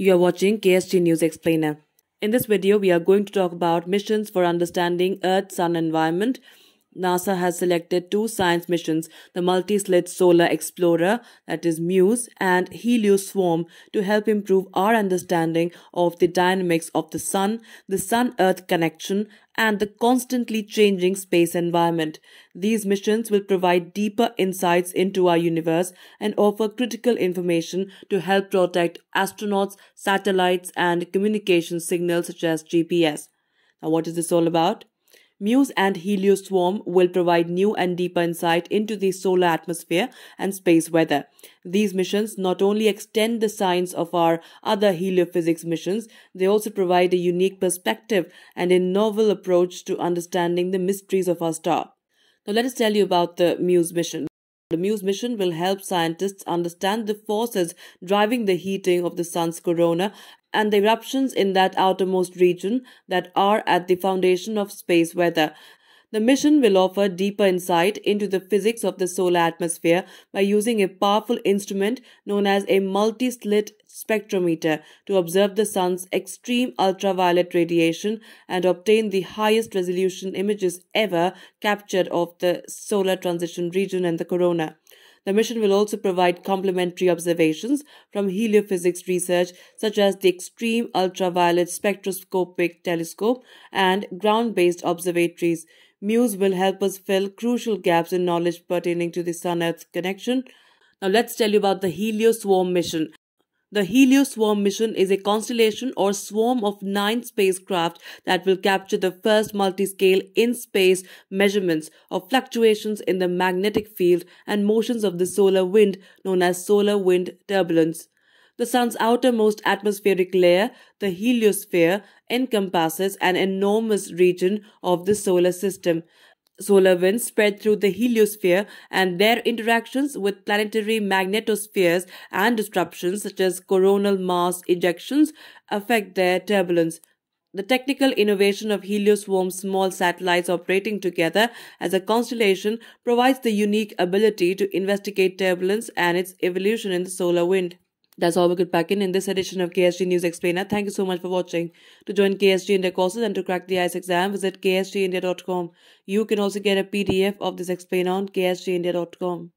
You are watching KSG News Explainer. In this video, we are going to talk about missions for understanding Earth-Sun environment. NASA has selected two science missions, the Multi-Slit Solar Explorer, that is MUSE, and HelioSwarm to help improve our understanding of the dynamics of the Sun, the Sun-Earth connection, and the constantly changing space environment. These missions will provide deeper insights into our universe and offer critical information to help protect astronauts, satellites, and communication signals such as GPS. Now, what is this all about? Muse and Helioswarm will provide new and deeper insight into the solar atmosphere and space weather. These missions not only extend the science of our other heliophysics missions, they also provide a unique perspective and a novel approach to understanding the mysteries of our star. Now let us tell you about the Muse mission. The MUSE mission will help scientists understand the forces driving the heating of the sun's corona and the eruptions in that outermost region that are at the foundation of space weather. The mission will offer deeper insight into the physics of the solar atmosphere by using a powerful instrument known as a multi-slit spectrometer to observe the sun's extreme ultraviolet radiation and obtain the highest resolution images ever captured of the solar transition region and the corona. The mission will also provide complementary observations from heliophysics research such as the Extreme Ultraviolet Spectroscopic Telescope and ground-based observatories. MUSE will help us fill crucial gaps in knowledge pertaining to the Sun-Earth connection. Now let's tell you about the HelioSwarm mission. The HelioSwarm mission is a constellation or swarm of nine spacecraft that will capture the first multi-scale in-space measurements of fluctuations in the magnetic field and motions of the solar wind known as solar wind turbulence. The sun's outermost atmospheric layer, the heliosphere, encompasses an enormous region of the solar system solar winds spread through the heliosphere and their interactions with planetary magnetospheres and disruptions such as coronal mass ejections affect their turbulence. The technical innovation of Helioswarm's small satellites operating together as a constellation provides the unique ability to investigate turbulence and its evolution in the solar wind. That's all we could pack in in this edition of KSG News Explainer. Thank you so much for watching. To join KSG India courses and to crack the IAS exam, visit ksgindia.com. You can also get a PDF of this explainer on ksgindia.com.